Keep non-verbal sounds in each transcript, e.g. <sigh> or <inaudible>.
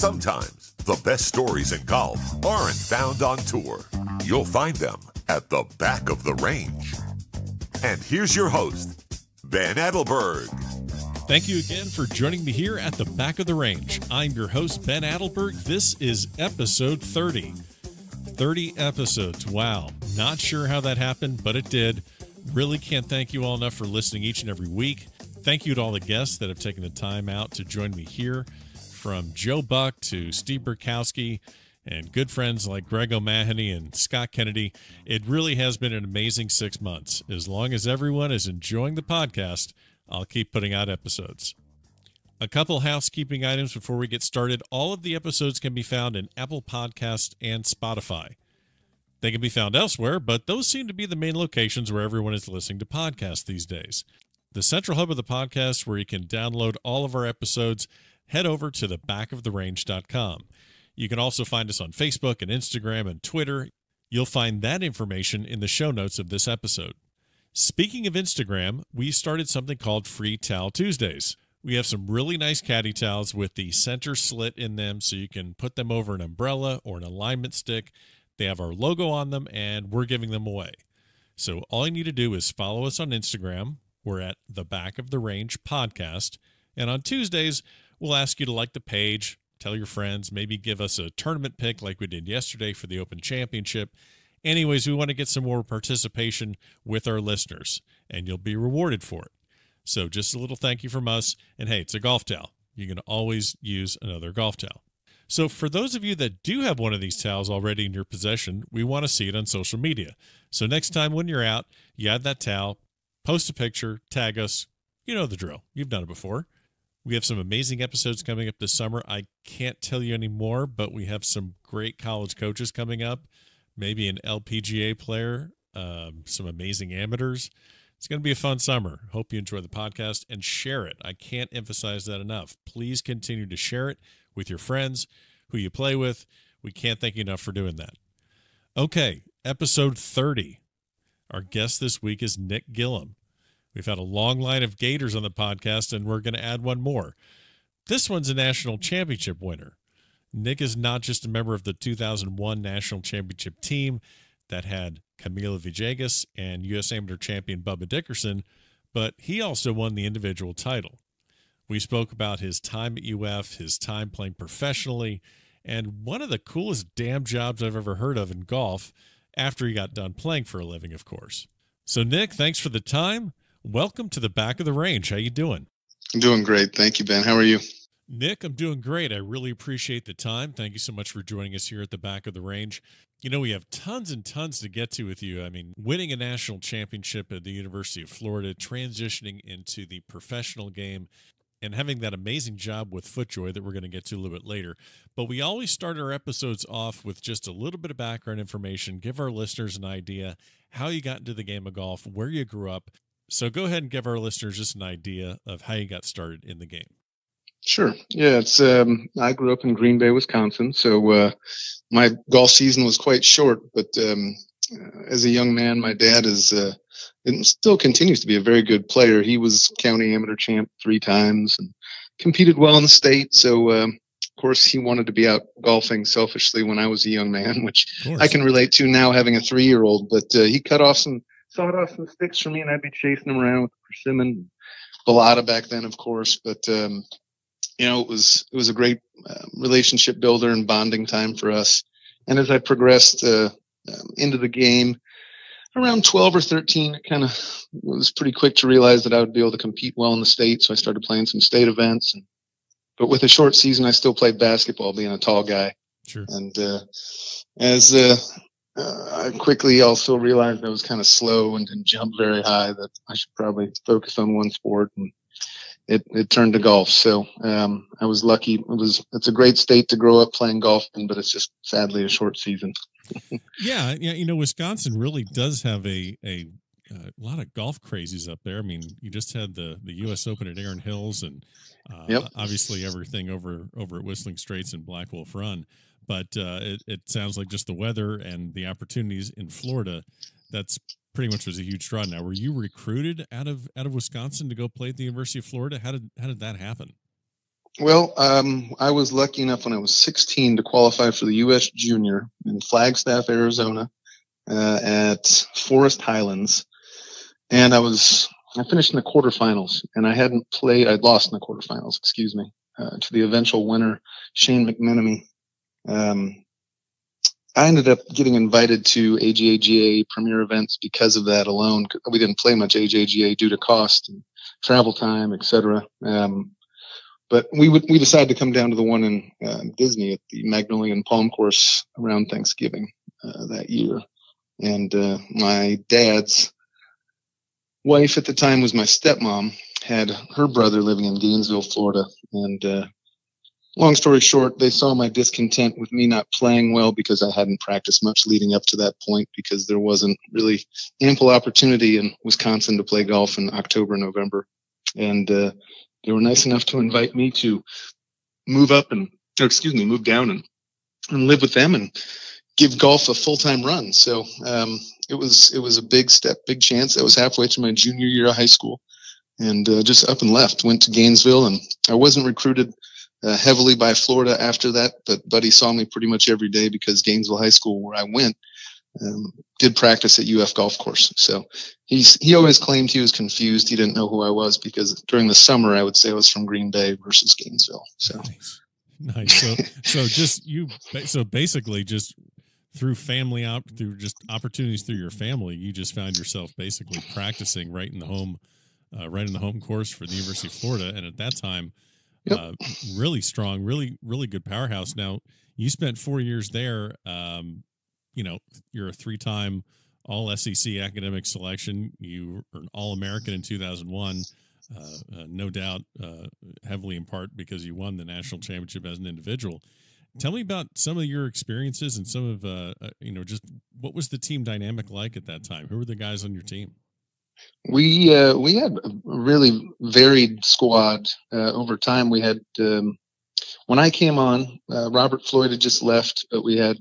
Sometimes the best stories in golf aren't found on tour. You'll find them at the back of the range. And here's your host, Ben Adelberg. Thank you again for joining me here at the back of the range. I'm your host, Ben Adelberg. This is episode 30. 30 episodes. Wow. Not sure how that happened, but it did. Really can't thank you all enough for listening each and every week. Thank you to all the guests that have taken the time out to join me here from Joe Buck to Steve Burkowski and good friends like Greg O'Mahony and Scott Kennedy. It really has been an amazing six months. As long as everyone is enjoying the podcast, I'll keep putting out episodes. A couple housekeeping items before we get started. All of the episodes can be found in Apple Podcast and Spotify. They can be found elsewhere, but those seem to be the main locations where everyone is listening to podcasts these days. The central hub of the podcast, where you can download all of our episodes, head over to the backoftherange.com. You can also find us on Facebook and Instagram and Twitter. You'll find that information in the show notes of this episode. Speaking of Instagram, we started something called Free Towel Tuesdays. We have some really nice caddy towels with the center slit in them so you can put them over an umbrella or an alignment stick. They have our logo on them and we're giving them away. So all you need to do is follow us on Instagram. We're at the Back of the Range podcast. And on Tuesdays, We'll ask you to like the page, tell your friends, maybe give us a tournament pick like we did yesterday for the Open Championship. Anyways, we want to get some more participation with our listeners, and you'll be rewarded for it. So, just a little thank you from us. And hey, it's a golf towel. You can always use another golf towel. So, for those of you that do have one of these towels already in your possession, we want to see it on social media. So, next time when you're out, you add that towel, post a picture, tag us. You know the drill. You've done it before. We have some amazing episodes coming up this summer. I can't tell you any more, but we have some great college coaches coming up, maybe an LPGA player, um, some amazing amateurs. It's going to be a fun summer. Hope you enjoy the podcast and share it. I can't emphasize that enough. Please continue to share it with your friends, who you play with. We can't thank you enough for doing that. Okay, episode 30. Our guest this week is Nick Gilliam. We've had a long line of Gators on the podcast, and we're going to add one more. This one's a national championship winner. Nick is not just a member of the 2001 national championship team that had Camilo Villegas and U.S. Amateur champion Bubba Dickerson, but he also won the individual title. We spoke about his time at UF, his time playing professionally, and one of the coolest damn jobs I've ever heard of in golf after he got done playing for a living, of course. So, Nick, thanks for the time. Welcome to the back of the range. How you doing? I'm doing great. Thank you, Ben. How are you? Nick, I'm doing great. I really appreciate the time. Thank you so much for joining us here at the back of the range. You know, we have tons and tons to get to with you. I mean, winning a national championship at the University of Florida, transitioning into the professional game, and having that amazing job with FootJoy that we're going to get to a little bit later. But we always start our episodes off with just a little bit of background information, give our listeners an idea how you got into the game of golf, where you grew up, so go ahead and give our listeners just an idea of how you got started in the game. Sure. Yeah, it's um, I grew up in Green Bay, Wisconsin, so uh, my golf season was quite short. But um, uh, as a young man, my dad is uh, and still continues to be a very good player. He was county amateur champ three times and competed well in the state. So um, of course, he wanted to be out golfing selfishly when I was a young man, <laughs> which I can relate to now having a three year old. But uh, he cut off some sawed off some sticks for me, and I'd be chasing them around with persimmon, balata back then, of course. But um, you know, it was it was a great uh, relationship builder and bonding time for us. And as I progressed uh, um, into the game, around 12 or 13, it kind of was pretty quick to realize that I would be able to compete well in the state. So I started playing some state events. And, but with a short season, I still played basketball, being a tall guy. Sure. And uh, as uh, uh, I quickly also realized I was kind of slow and didn't jump very high. That I should probably focus on one sport, and it it turned to golf. So um, I was lucky. It was it's a great state to grow up playing golf in, but it's just sadly a short season. <laughs> yeah, yeah. You know, Wisconsin really does have a a a lot of golf crazies up there. I mean, you just had the the U.S. Open at Erin Hills, and uh, yep. obviously everything over over at Whistling Straits and Black Wolf Run but uh, it, it sounds like just the weather and the opportunities in Florida. That's pretty much was a huge draw. Now, were you recruited out of out of Wisconsin to go play at the University of Florida? How did how did that happen? Well, um, I was lucky enough when I was 16 to qualify for the U.S. Junior in Flagstaff, Arizona, uh, at Forest Highlands, and I was I finished in the quarterfinals, and I hadn't played. I'd lost in the quarterfinals, excuse me, uh, to the eventual winner, Shane McMenemy. Um, I ended up getting invited to AJGA premier events because of that alone. We didn't play much AJGA due to cost and travel time, etc. Um, but we would we decided to come down to the one in uh, Disney at the Magnolia and Palm course around Thanksgiving uh, that year, and uh, my dad's wife at the time was my stepmom. Had her brother living in Gainesville, Florida, and uh, long story short, they saw my discontent with me not playing well because I hadn't practiced much leading up to that point because there wasn't really ample opportunity in Wisconsin to play golf in October, November. And uh, they were nice enough to invite me to move up and, or excuse me, move down and, and live with them and give golf a full time run. So um, it was it was a big step, big chance. I was halfway to my junior year of high school, and uh, just up and left. Went to Gainesville, and I wasn't recruited uh, heavily by Florida after that, but Buddy saw me pretty much every day because Gainesville High School, where I went, um, did practice at UF Golf Course. So he's he always claimed he was confused. He didn't know who I was because during the summer I would say I was from Green Bay versus Gainesville. So nice, nice. So so <laughs> just you so basically just through family op through just opportunities through your family, you just found yourself basically practicing right in the home, uh, right in the home course for the University of Florida, and at that time. Yep. Uh, really strong, really, really good powerhouse. Now, you spent four years there. Um, you know, you're a three time all SEC academic selection. You were an All American in 2001. Uh, uh, no doubt, uh, heavily in part because you won the national championship as an individual. Tell me about some of your experiences and some of, uh, uh, you know, just what was the team dynamic like at that time? Who were the guys on your team? We uh, we had a really varied squad over time. We had um, when I came on, Robert Floyd had just left, but we had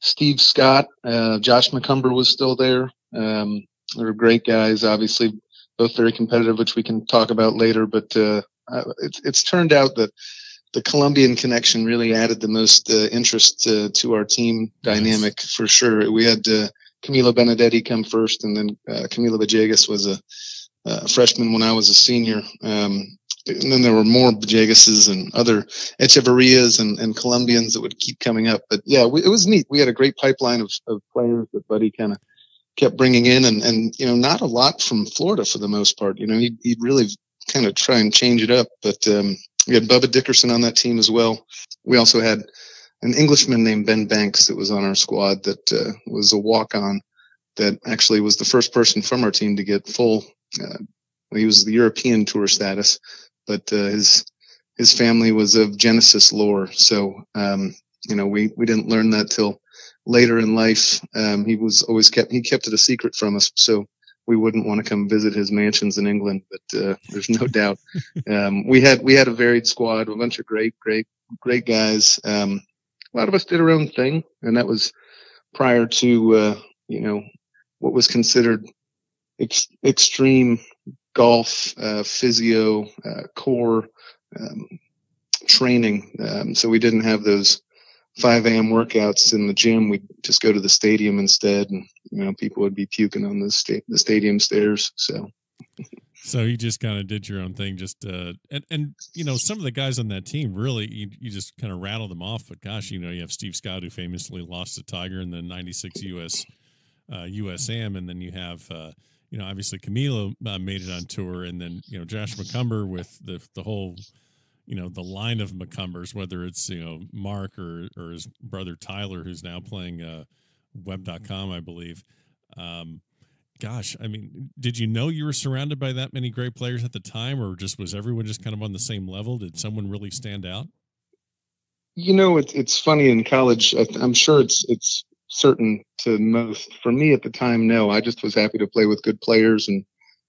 Steve Scott, uh, Josh McCumber was still there. Um, they were great guys, obviously, both very competitive, which we can talk about later. But uh, it's it's turned out that the Colombian connection really added the most uh, interest to, to our team dynamic nice. for sure. We had uh, Camilo Benedetti come first, and then uh, Camilo Villegas was a, a, freshman when I was a senior. Um, and then there were more Villegases and other Echavarrias and, and Colombians that would keep coming up. But yeah, we, it was neat. We had a great pipeline of, of players that Buddy kind of kept bringing in, and and you know not a lot from Florida for the most part. You know, he'd, he'd really kind of try and change it up. But um, we had Bubba Dickerson on that team as well. We also had an Englishman named Ben Banks that was on our squad that uh, was a walk on that actually was the first person from our team to get full. Uh, he was the European tour status, but uh, his his family was of Genesis lore. So um, you know, we we didn't learn that till later in life. Um, he was always kept he kept it a secret from us, so we wouldn't want to come visit his mansions in England. But uh, there's no doubt <laughs> um, we had we had a varied squad, a bunch of great great great guys. Um, a lot of us did our own thing, and that was prior to uh, you know what was considered ex- extreme golf, uh, physio, uh, core um, training. Um, so we didn't have those 5 a.m. workouts in the gym. We'd just go to the stadium instead, and you know people would be puking on the sta- the stadium stairs. So. So you just kind of did your own thing, just uh, and and you know some of the guys on that team really you, you just kind of rattle them off. But gosh, you know you have Steve Scott who famously lost to Tiger in the '96 U.S. Uh, USAM, and then you have uh, you know, obviously Camilo uh, made it on tour, and then you know Josh McCumber with the the whole, you know, the line of McCumbers, whether it's you know Mark or or his brother Tyler, who's now playing uh, Web.com, I believe. Um, gosh, I mean, did you know you were surrounded by that many great players at the time, or just was everyone just kind of on the same level? Did someone really stand out? You know, it's it's funny in college. I'm sure it's it's certain to most. For me at the time, no. I just was happy to play with good players and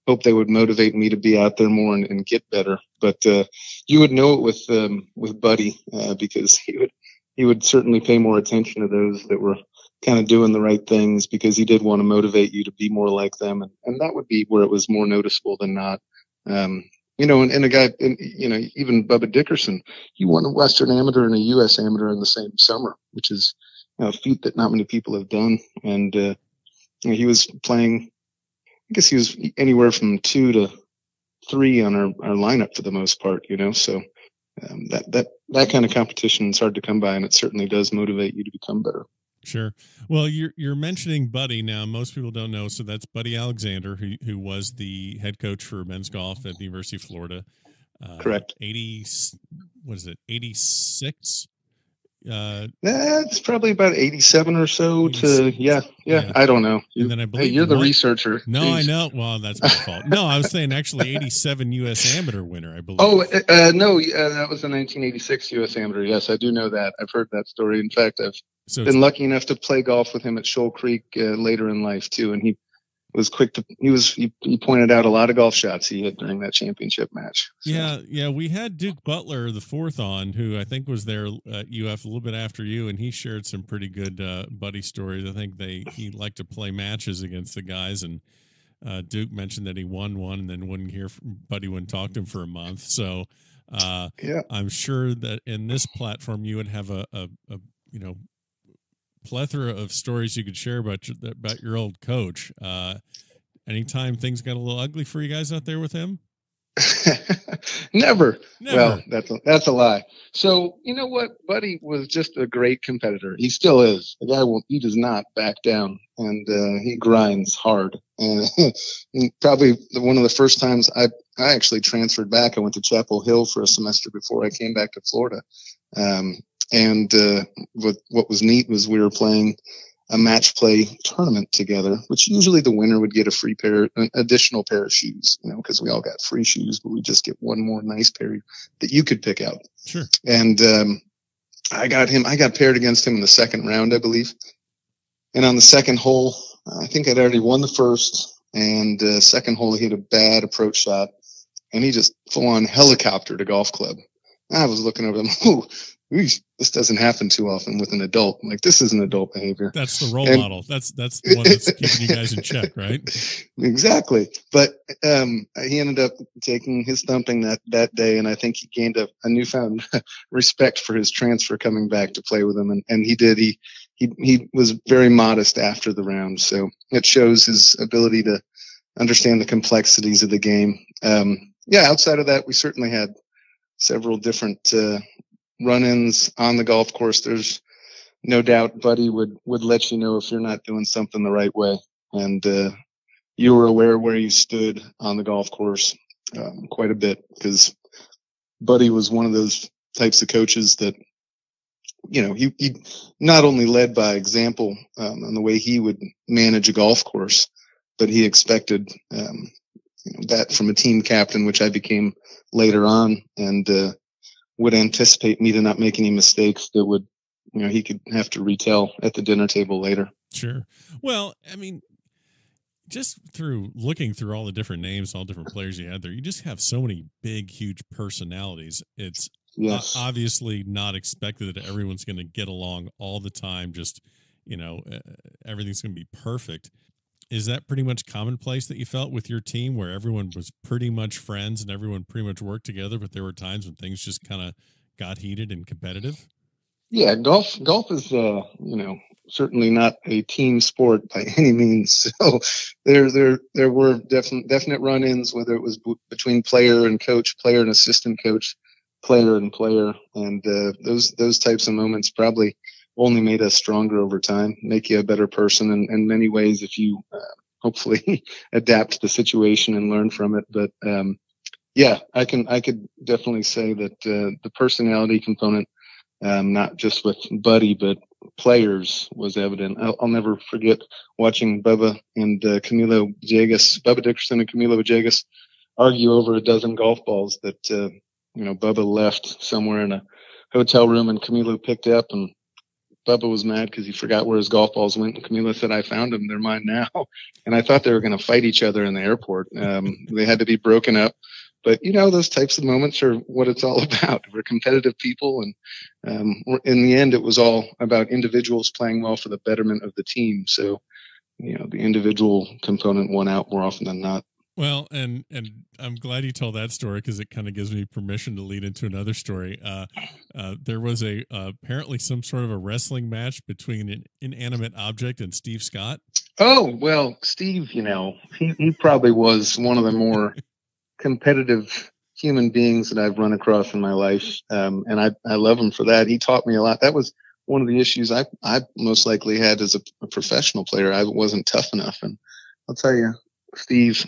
hope they would motivate me to be out there more and, and get better. But uh, you would know it with um, with Buddy uh, because he would he would certainly pay more attention to those that were kind of doing the right things because he did want to motivate you to be more like them, and, and that would be where it was more noticeable than not. Um, you know, and, and a guy, and, you know, even Bubba Dickerson, he won a Western Amateur and a U.S. Amateur in the same summer, which is a feat that not many people have done. And uh, you know, he was playing, I guess he was anywhere from two to three on our, our lineup for the most part, you know. So um, that that that kind of competition is hard to come by, and it certainly does motivate you to become better. Sure. Well, you're you're mentioning Buddy now. Most people don't know, so that's Buddy Alexander, who who was the head coach for men's golf at the University of Florida. Uh, Correct. Eighty, what is it? Eighty six. Uh, That's probably about eighty-seven or so. To yeah, yeah, yeah, I don't know. And then I believe hey, you're the researcher. No, Jeez. I know. Well, that's my fault. No, I was saying actually eighty-seven U.S. Amateur winner. I believe. Oh uh, uh no, uh, that was the nineteen eighty-six U.S. Amateur. Yes, I do know that. I've heard that story. In fact, I've so been lucky enough to play golf with him at Shoal Creek uh, later in life too, and he was quick to he was he, he, pointed out a lot of golf shots he hit during that championship match. So. Yeah, yeah, we had Duke Butler the fourth on, who I think was there at UF a little bit after you, and he shared some pretty good uh, buddy stories. I think they he liked to play matches against the guys, and uh, Duke mentioned that he won one and then wouldn't hear from Buddy wouldn't talk to him for a month. So uh, yeah, I'm sure that in this platform you would have a, a, a you know plethora of stories you could share about your, about your old coach. Uh, anytime things got a little ugly for you guys out there with him? <laughs> Never. Never. Well, that's a, that's a lie. So you know what, Buddy was just a great competitor. He still is. The guy will. He does not back down, and uh, he grinds hard. <laughs> And, probably one of the first times I I actually transferred back. I went to Chapel Hill for a semester before I came back to Florida. Um, and uh, what what was neat was we were playing a match play tournament together, which usually the winner would get a free pair, an additional pair of shoes, you know, because we all got free shoes, but we just get one more nice pair that you could pick out. Sure. And um, I got him. I got paired against him in the second round, I believe. And on the second hole, I think I'd already won the first, and uh, second hole he hit a bad approach shot, and he just full on helicoptered a golf club. I was looking over them. <laughs> Oh, this doesn't happen too often with an adult. like this is an adult behavior. That's the role and, model. That's that's the <laughs> one that's keeping you guys in check, right? Exactly. But um, he ended up taking his thumping that that day, and I think he gained a, a newfound <laughs> respect for his transfer coming back to play with him, and, and he did. He he he was very modest after the round, so it shows his ability to understand the complexities of the game. Um, yeah, outside of that, we certainly had several different uh, run-ins on the golf course, there's no doubt Buddy would would let you know if you're not doing something the right way, and uh, you were aware where you stood on the golf course um, quite a bit because Buddy was one of those types of coaches that you know he, he not only led by example um, on the way he would manage a golf course, but he expected um, that from a team captain, which I became later on, and uh, would anticipate me to not make any mistakes that would, you know, he could have to retell at the dinner table later. Sure. Well, I mean, just through looking through all the different names, all different players you had there, you just have so many big, huge personalities. It's yes. obviously not expected that everyone's going to get along all the time. Just, you know, everything's going to be perfect is that pretty much commonplace that you felt with your team where everyone was pretty much friends and everyone pretty much worked together but there were times when things just kind of got heated and competitive? Yeah golf golf is uh you know certainly not a team sport by <laughs> any means. So there there there were definite definite run-ins whether it was b- between player and coach player and assistant coach player and player and uh, those those types of moments probably only made us stronger over time, make you a better person in, in many ways if you uh, hopefully <laughs> adapt to the situation and learn from it. But um, yeah, I can I could definitely say that uh, the personality component, um, not just with Buddy but players, was evident. I'll, I'll never forget watching Bubba and uh, Camilo Villegas, Bubba Dickerson and Camilo Villegas argue over a dozen golf balls that uh, you know Bubba left somewhere in a hotel room and Camilo picked up and Bubba was mad because he forgot where his golf balls went. And Camilo said, I found them. They're mine now. <laughs> And I thought they were going to fight each other in the airport. Um, they had to be broken up. But, you know, those types of moments are what it's all <laughs> about. We're competitive people. And um, in the end, it was all about individuals playing well for the betterment of the team. So, you know, the individual component won out more often than not. Well, and and I'm glad you told that story because it kind of gives me permission to lead into another story. Uh, uh, there was a uh, apparently some sort of a wrestling match between an inanimate object and Steve Scott. Oh well, Steve, you know, he he probably was one of the more <laughs> competitive human beings that I've run across in my life, um, and I I love him for that. He taught me a lot. That was one of the issues I I most likely had as a, a professional player. I wasn't tough enough, and I'll tell you, Steve,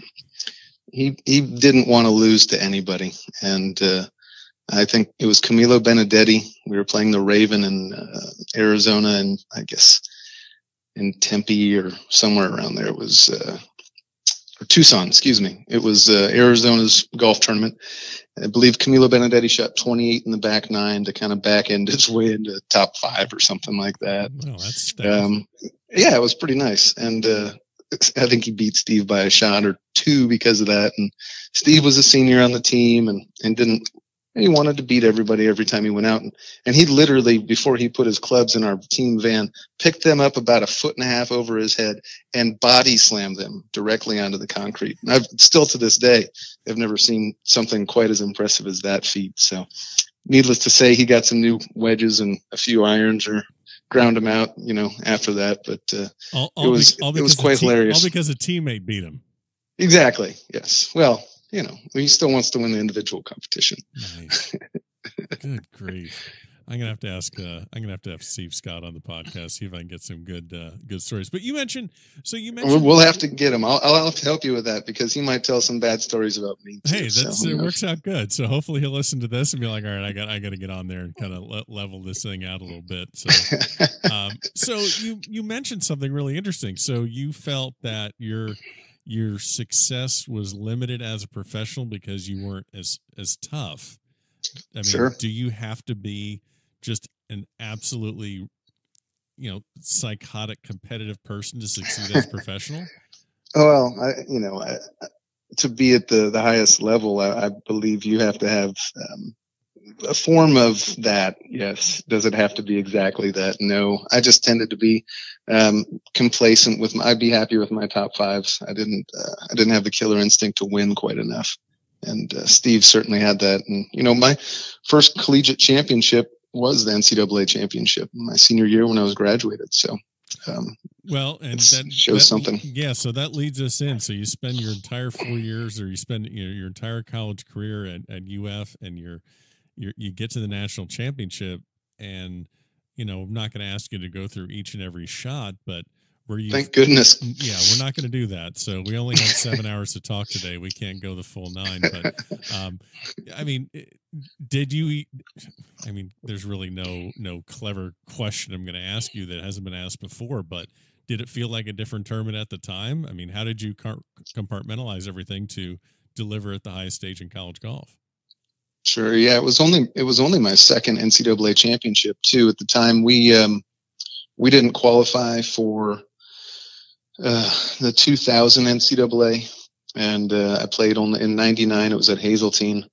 he he didn't want to lose to anybody, and uh, I think it was Camilo Benedetti. We were playing the Raven in uh, Arizona, and I guess in Tempe or somewhere around there. It was uh, or Tucson, excuse me. It was uh, Arizona's golf tournament. I believe Camilo Benedetti shot 28 in the back nine to kind of back end his way into top five or something like that. Well, that's um, yeah, it was pretty nice, and uh, I think he beat Steve by a shot or two because of that. And Steve was a senior on the team and, and didn't, he wanted to beat everybody every time he went out. And, and he literally, before he put his clubs in our team van, picked them up about a foot and a half over his head and body slammed them directly onto the concrete. And I've still to this day, I've never seen something quite as impressive as that feat. So needless to say, he got some new wedges and a few irons or ground him out, you know, after that. But uh, all, all it was be, it was quite team, hilarious. All because a teammate beat him. Exactly. Yes. Well, you know, he still wants to win the individual competition. Nice. Good grief. I'm gonna have to ask. Uh, I'm gonna have to have Steve Scott on the podcast see if I can get some good uh, good stories. But you mentioned, so you mentioned we'll have to get him. I'll, I'll have to help you with that because he might tell some bad stories about me. Too, hey, that's so, it works out good. So hopefully he'll listen to this and be like, all right, I got I got to get on there and kind of le- level this thing out a little bit. So, <laughs> um, so you you mentioned something really interesting. So you felt that your your success was limited as a professional because you weren't as as tough. I mean, sure. do you have to be just an absolutely you know psychotic competitive person to succeed as professional? Oh <laughs> well I, you know I, to be at the the highest level I, I believe you have to have um, a form of that yes. Does it have to be exactly that? No. I just tended to be um, complacent with my, i'd be happy with my top fives. I didn't uh, i didn't have the killer instinct to win quite enough. And uh, steve certainly had that. And you know my first collegiate championship was the NCAA championship my senior year when I was graduated. So, um, well, and that shows that, something. Yeah, so that leads us in. So you spend your entire four years, or you spend you know, your entire college career at, at UF, and you're, you're you get to the national championship, and you know I'm not going to ask you to go through each and every shot, but were? Thank goodness. Yeah, we're not going to do that. So we only have seven hours to talk today. We can't go the full nine. But um, I mean, did you? I mean, there's really no no clever question I'm going to ask you that hasn't been asked before. But did it feel like a different tournament at the time? I mean, how did you compartmentalize everything to deliver at the highest stage in college golf? Sure. Yeah, it was only it was only my second NCAA championship too. At the time, we um, we didn't qualify for uh, the 2000 NCAA, and uh, I played on in '99. It was at Hazeltine.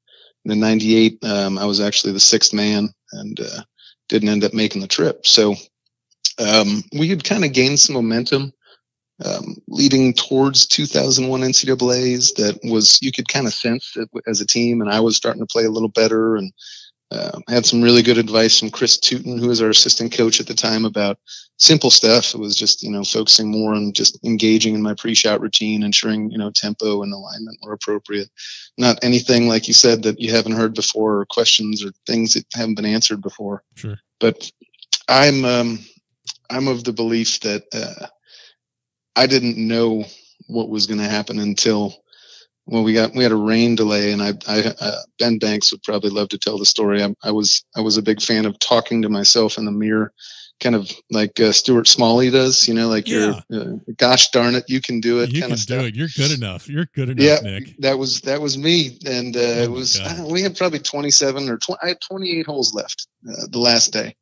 In '98, um, I was actually the sixth man and uh, didn't end up making the trip. So um, we had kind of gained some momentum um, leading towards 2001 NCAA's. That was you could kind of sense it as a team, and I was starting to play a little better and uh, had some really good advice from Chris Tooten, who was our assistant coach at the time, about simple stuff. It was just, you know, focusing more on just engaging in my pre-shot routine, ensuring, you know, tempo and alignment were appropriate. Not anything, like you said, that you haven't heard before or questions or things that haven't been answered before. Sure. But I'm, um, I'm of the belief that, uh, I didn't know what was going to happen until well, we got we had a rain delay, and I, I uh, Ben Banks would probably love to tell the story. I, I, was I was a big fan of talking to myself in the mirror, kind of like uh, Stuart Smalley does. You know, like yeah. you're, uh, gosh darn it, you can do it. You can do it. You're good enough. You're good enough, yeah, Nick. That was that was me, and uh, oh it was we had probably 27 or 20, I had 28 holes left uh, the last day,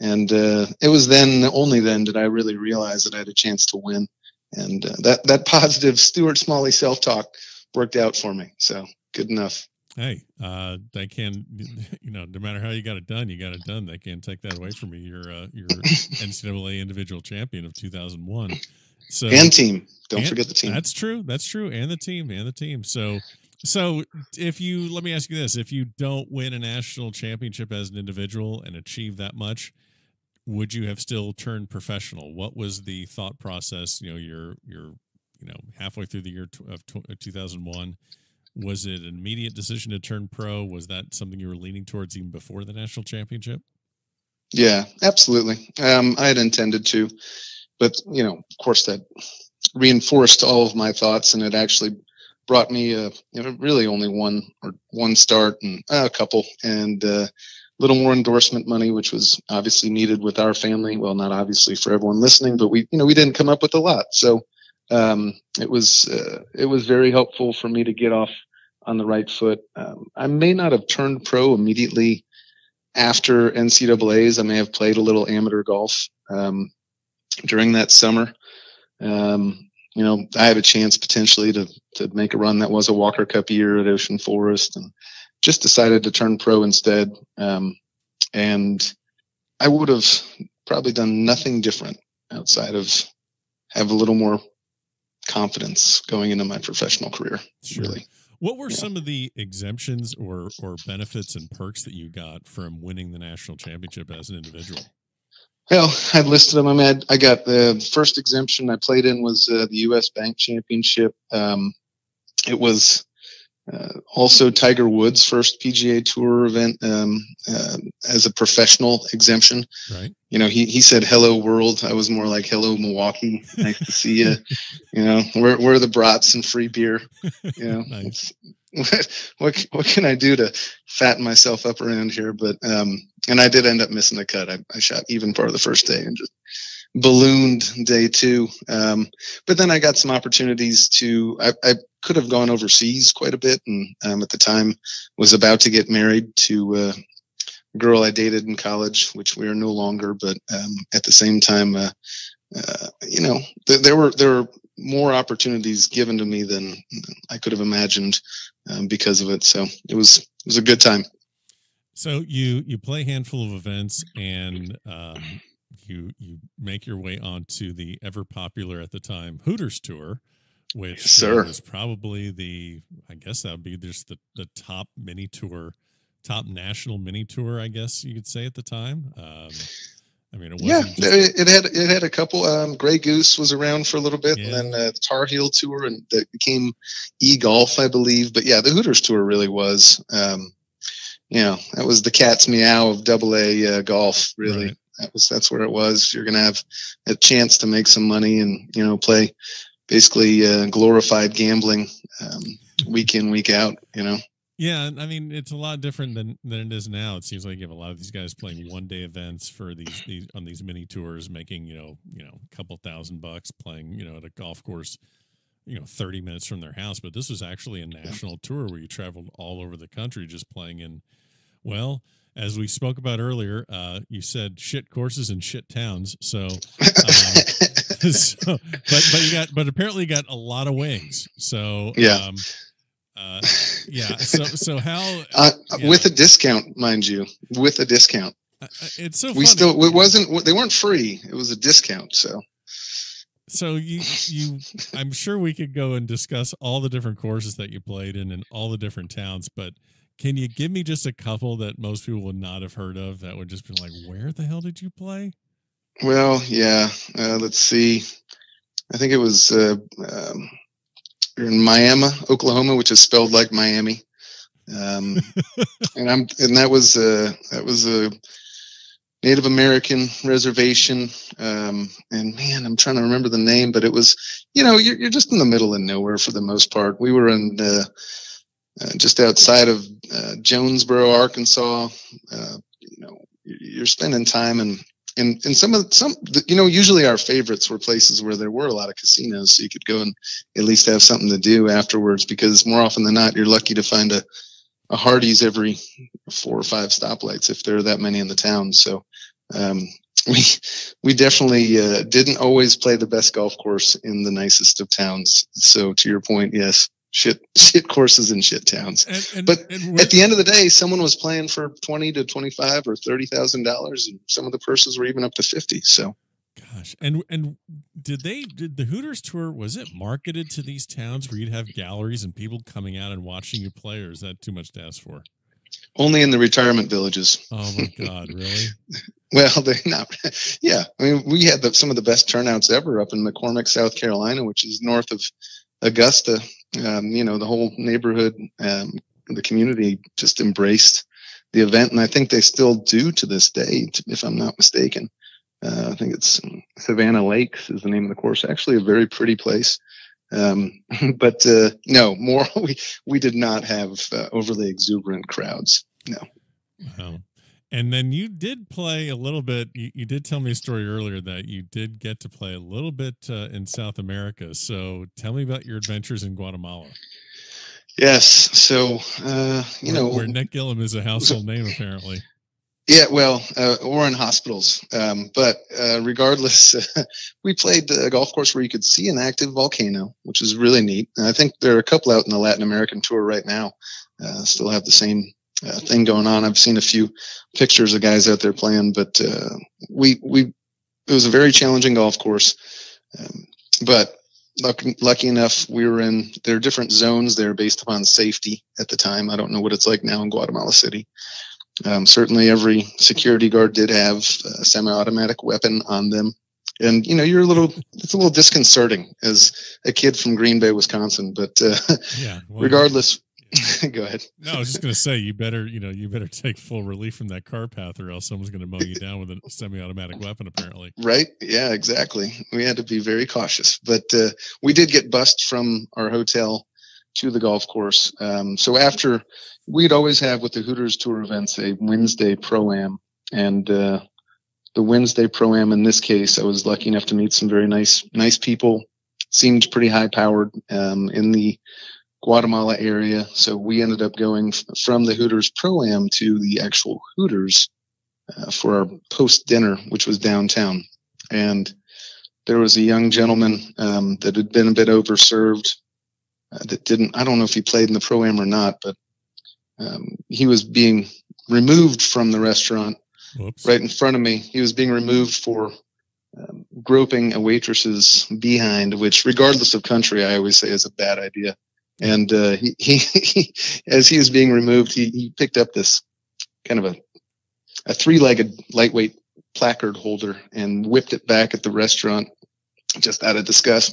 and uh, it was then only then did I really realize that I had a chance to win, and that that positive Stuart Smalley self talk worked out for me. So good enough. Hey, uh, they can, <laughs> you know, no matter how you got it done, you got it done. They can't take that away from you. You're, uh, you're <laughs> NCAA individual champion of 2001. So and team. Don't and, forget the team. That's true. That's true. And the team. And the team. So so if you let me ask you this: if you don't win a national championship as an individual and achieve that much, would you have still turned professional? What was the thought process? You know, you're you're you know halfway through the year of 2001 was it an immediate decision to turn pro? Was that something you were leaning towards even before the national championship? Yeah absolutely. Um, i had intended to but you know of course that reinforced all of my thoughts and it actually brought me uh, you know really only one or one start and uh, a couple and uh, a little more endorsement money which was obviously needed with our family. Well not obviously for everyone listening but we you know we didn't come up with a lot. So um, it was uh, it was very helpful for me to get off on the right foot. Um, I may not have turned pro immediately after NCAA's. I may have played a little amateur golf um, during that summer. Um, you know, I had a chance potentially to to make a run that was a Walker Cup year at Ocean Forest, and just decided to turn pro instead. Um, and I would have probably done nothing different outside of have a little more confidence going into my professional career. Sure. Really. What were yeah. some of the exemptions or or benefits and perks that you got from winning the national championship as an individual? Well, I listed them. I mean, I got the first exemption I played in was uh, the U.S. Bank Championship. Um, it was uh, also Tiger Woods' first PGA Tour event um, uh, as a professional exemption. Right. You know, he he said "Hello World." I was more like "Hello Milwaukee." Nice to see you. <laughs> You know, where where are the brats and free beer? You know, <laughs> nice. what, what what can I do to fatten myself up around here? But um, and I did end up missing the cut. I, I shot even part of the first day and just ballooned day two. Um, but then I got some opportunities to, I, I, could have gone overseas quite a bit. And um, at the time was about to get married to a girl I dated in college, which we are no longer. But um, at the same time, uh, uh, you know, th- there were, there were more opportunities given to me than I could have imagined um, because of it. So it was, it was a good time. So you you play a handful of events, and um, you you make your way onto the ever popular at the time Hooters tour, which Sir. is probably the I guess that would be just the the top mini tour, top national mini tour. I guess you could say at the time. Um, I mean, it yeah, just... it, had it had a couple. Um, Grey Goose was around for a little bit, yeah. and then uh, the Tar Heel tour, and that became E Golf, I believe. But yeah, the Hooters tour really was. Um, you know, that was the cat's meow of double A uh, golf, really. Right that was that's where it was. You're gonna have a chance to make some money and you know play basically uh, glorified gambling um, week in week out. You know. Yeah, I mean it's a lot different than than it is now. It seems like you have a lot of these guys playing one day events for these these on these mini tours, making you know you know a couple thousand bucks playing you know at a golf course, you know thirty minutes from their house. But this was actually a national tour where you traveled all over the country just playing in, well, as we spoke about earlier, uh, you said shit courses and shit towns. So, <laughs> um, <laughs> so, but but you got but apparently you got a lot of wings. So yeah. Um, uh, yeah. So so how uh, with know, a discount, mind you, with a discount. Uh, uh, it's so we funny. still it wasn't they weren't free. It was a discount. So so you you I'm sure we could go and discuss all the different courses that you played in and all the different towns, but can you give me just a couple that most people would not have heard of that would just be like, where the hell did you play? Well, yeah. Uh, let's see. I think it was uh, um, in Miami, Oklahoma, which is spelled like Miami. Um, <laughs> and I'm and that was uh, that was a Native American reservation. Um, and man, I'm trying to remember the name, but it was you know you're, you're just in the middle of nowhere for the most part. We were in. Uh, uh, just outside of uh, Jonesboro, Arkansas. Uh, you know, you're spending time and and and some of some you know usually our favorites were places where there were a lot of casinos, so you could go and at least have something to do afterwards. Because more often than not, you're lucky to find a a Hardee's every four or five stoplights if there are that many in the town. So um, <laughs> we we definitely uh, didn't always play the best golf course in the nicest of towns. So to your point, yes shit shit courses in shit towns. And, and, but and at the end of the day, someone was playing for twenty to twenty five or thirty thousand dollars, and some of the purses were even up to fifty. So Gosh, and and did they did the Hooters tour? Was it marketed to these towns where you'd have galleries and people coming out and watching you play, or is that too much to ask for? Only in the retirement villages. Oh my God, really? <laughs> well, they <laughs> not. Yeah, I mean, we had the, some of the best turnouts ever up in McCormick, South Carolina, which is north of Augusta. Um, you know, the whole neighborhood, um, the community just embraced the event, and I think they still do to this day, if I'm not mistaken. Uh, I think it's Savannah Lakes is the name of the course. Actually, a very pretty place. Um, <laughs> but uh, no, more <laughs> we we did not have uh, overly exuberant crowds. No. And then you did play a little bit. You, you, did tell me a story earlier that you did get to play a little bit uh, in South America. So tell me about your adventures in Guatemala. Yes. So, uh, you where, know, where Nick Gilliam is a household name, apparently. <laughs> Yeah, well, uh, or in hospitals. Um, but uh, regardless, uh, <laughs> we played a golf course where you could see an active volcano, which is really neat. And I think there are a couple out in the Latin American tour right now. Uh, still have the same uh, thing going on. I've seen a few pictures of guys out there playing, but uh, we we it was a very challenging golf course. Um, but lucky, lucky enough, we were in there are different zones there based upon safety at the time. I don't know what it's like now in Guatemala City. Um, certainly, every security guard did have a semi-automatic weapon on them, and you know you're a little it's a little disconcerting as a kid from Green Bay, Wisconsin. But uh, yeah, <laughs> well, regardless, <laughs> go ahead. No, I was just going to say you better you know you better take full relief from that car path, or else someone's going to mow you <laughs> down with a semi-automatic weapon. Apparently, right? Yeah, exactly. We had to be very cautious, but uh, we did get bussed from our hotel to the golf course. Um, so after we'd always have with the Hooters tour events a Wednesday pro am, and uh, the Wednesday pro am in this case, I was lucky enough to meet some very nice nice people. Seemed pretty high powered um, in the Guatemala area, so we ended up going from the Hooters pro am to the actual Hooters uh, for our post dinner, which was downtown, and there was a young gentleman um, that had been a bit overserved uh, that didn't. I don't know if he played in the pro am or not, but um, he was being removed from the restaurant Whoops. right in front of me. He was being removed for um, groping a waitress's behind, which, regardless of country, I always say is a bad idea. And uh, he, <laughs> he, as he was being removed, he, he picked up this kind of a, a three-legged lightweight placard holder and whipped it back at the restaurant just out of disgust.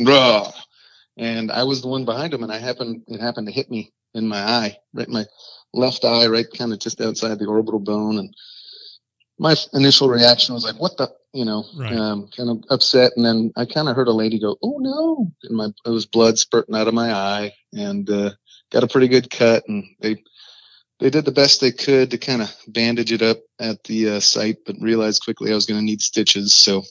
And I was the one behind him, and I happened it happened to hit me in my eye, right my left eye, right kind of just outside the orbital bone. And my initial reaction was like, what the, you know, right. um, kind of upset. And then I kind of heard a lady go, oh no. And my, it was blood spurting out of my eye and, uh, got a pretty good cut. And they, they did the best they could to kind of bandage it up at the uh, site, but realized quickly I was going to need stitches. So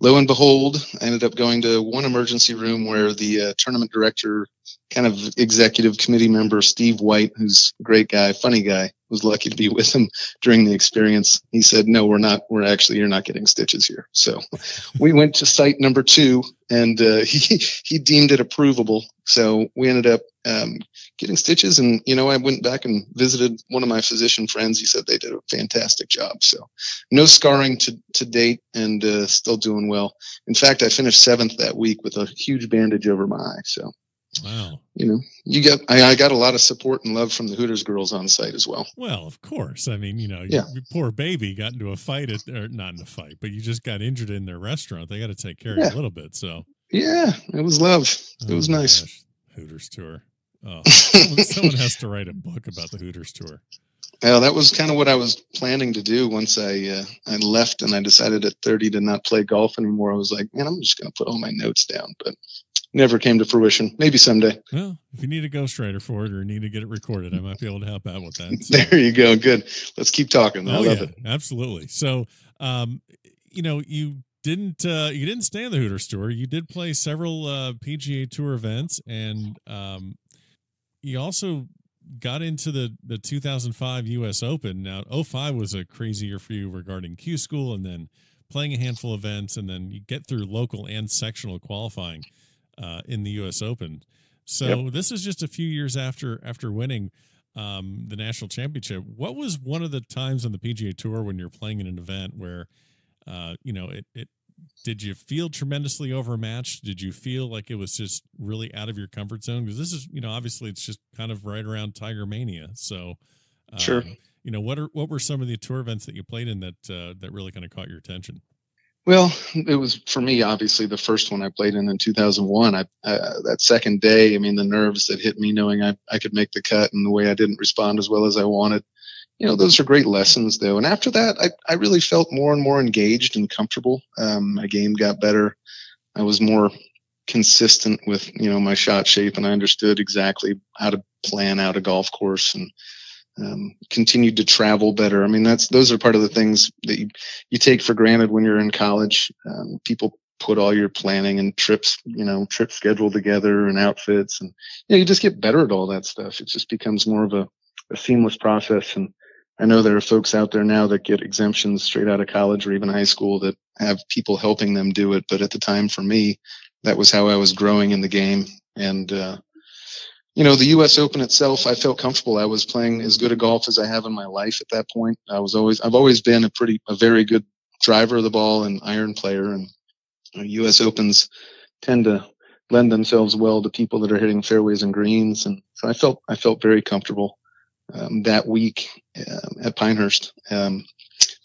lo and behold, I ended up going to one emergency room where the uh, tournament director, kind of executive committee member, Steve White, who's a great guy, funny guy, was lucky to be with him during the experience. He said, "No, we're not. We're actually you're not getting stitches here." So we went to site number two, and uh, <laughs> he he deemed it approvable. So we ended up um, getting stitches. And, you know, I went back and visited one of my physician friends. He said they did a fantastic job. So no scarring to, to date and uh, still doing well. In fact, I finished seventh that week with a huge bandage over my eye. So, wow. You know, you get, I, I got a lot of support and love from the Hooters girls on site as well. Well, of course. I mean, you know, yeah. your poor baby got into a fight at, or not in a fight, but you just got injured in their restaurant. They got to take care yeah. of you a little bit. So, yeah, it was love. It oh was nice. Gosh. Hooters tour. Oh, <laughs> someone, someone has to write a book about the Hooters tour. Well, that was kind of what I was planning to do once I uh, I left and I decided at 30 to not play golf anymore. I was like, man, I'm just going to put all my notes down, but never came to fruition. Maybe someday. Well, if you need a ghostwriter for it or need to get it recorded, I might be able to help out with that. <laughs> So. there you go. Good. Let's keep talking. I oh, love yeah, it. Absolutely. So, um, you know, you didn't uh, you didn't stay in the Hooters tour. You did play several uh, PGA Tour events, and um, you also got into the the 2005 U.S. Open. Now, 05 was a crazy year for you regarding Q School, and then playing a handful of events, and then you get through local and sectional qualifying uh, in the U.S. Open. So yep. this is just a few years after after winning um, the national championship. What was one of the times on the PGA Tour when you're playing in an event where uh, you know it, it did you feel tremendously overmatched? Did you feel like it was just really out of your comfort zone? Because this is, you know, obviously it's just kind of right around Tiger Mania. So, um, sure. You know, what are what were some of the tour events that you played in that uh, that really kind of caught your attention? Well, it was for me obviously the first one I played in in 2001. I uh, that second day, I mean, the nerves that hit me knowing I I could make the cut and the way I didn't respond as well as I wanted you know, those are great lessons though. And after that, I, I really felt more and more engaged and comfortable. Um, my game got better. I was more consistent with, you know, my shot shape and I understood exactly how to plan out a golf course and, um, continued to travel better. I mean, that's, those are part of the things that you, you take for granted when you're in college. Um, people put all your planning and trips, you know, trip schedule together and outfits and, you know, you just get better at all that stuff. It just becomes more of a, a seamless process and, I know there are folks out there now that get exemptions straight out of college or even high school that have people helping them do it. But at the time for me, that was how I was growing in the game. And, uh, you know, the U.S. Open itself, I felt comfortable. I was playing as good a golf as I have in my life at that point. I was always, I've always been a pretty, a very good driver of the ball and iron player. And U.S. Opens tend to lend themselves well to people that are hitting fairways and greens. And so I felt, I felt very comfortable um, that week uh, at Pinehurst. Um,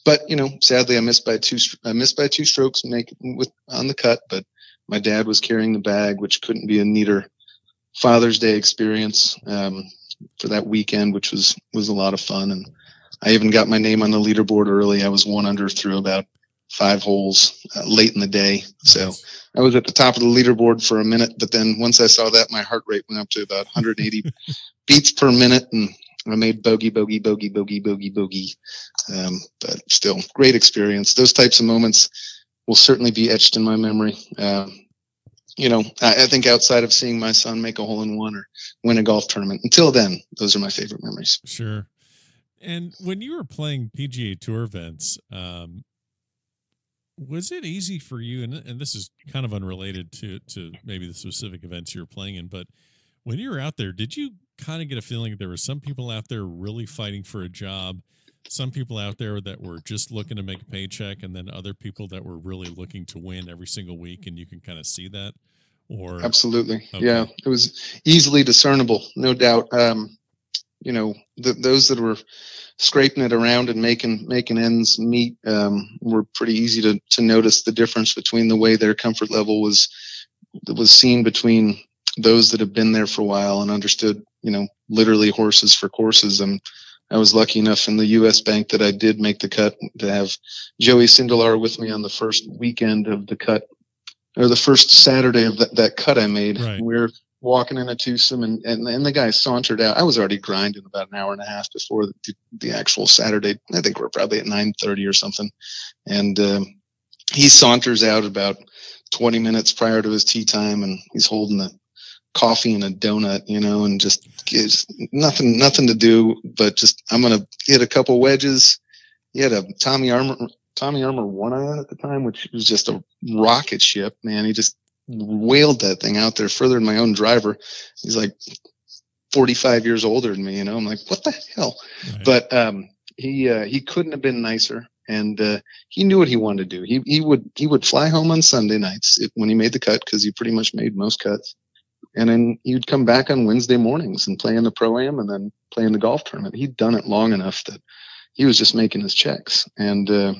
but you know, sadly, I missed by two. I missed by two strokes, make with on the cut. But my dad was carrying the bag, which couldn't be a neater Father's Day experience um, for that weekend, which was was a lot of fun. And I even got my name on the leaderboard early. I was one under through about five holes uh, late in the day, so I was at the top of the leaderboard for a minute. But then once I saw that, my heart rate went up to about 180 <laughs> beats per minute, and I made bogey, bogey, bogey, bogey, bogey, bogey. Um, but still, great experience. Those types of moments will certainly be etched in my memory. Um, you know, I, I, think outside of seeing my son make a hole in one or win a golf tournament, until then, those are my favorite memories. Sure. And when you were playing PGA Tour events, um, was it easy for you? And, and this is kind of unrelated to to maybe the specific events you were playing in, but when you were out there, did you kind of get a feeling that there were some people out there really fighting for a job, some people out there that were just looking to make a paycheck, and then other people that were really looking to win every single week, and you can kind of see that. Or absolutely, okay. yeah, it was easily discernible, no doubt. Um, you know, the, those that were scraping it around and making making ends meet um, were pretty easy to to notice the difference between the way their comfort level was was seen between those that have been there for a while and understood, you know, literally horses for courses. And I was lucky enough in the U.S. Bank that I did make the cut to have Joey Sindelar with me on the first weekend of the cut, or the first Saturday of that, that cut I made. Right. We are walking in a twosome, and, and and the guy sauntered out. I was already grinding about an hour and a half before the, the actual Saturday. I think we we're probably at nine thirty or something, and um, he saunters out about 20 minutes prior to his tee time, and he's holding the coffee and a donut, you know, and just gives nothing, nothing to do, but just, I'm going to hit a couple wedges. He had a Tommy Armour, Tommy Armour one at the time, which was just a rocket ship, man. He just whaled that thing out there further than my own driver. He's like 45 years older than me, you know, I'm like, what the hell? Right. But, um, he, uh, he couldn't have been nicer and uh, he knew what he wanted to do. He he would he would fly home on Sunday nights if, when he made the cut because he pretty much made most cuts, and then you'd come back on Wednesday mornings and play in the pro am and then play in the golf tournament. He'd done it long enough that he was just making his checks. And uh,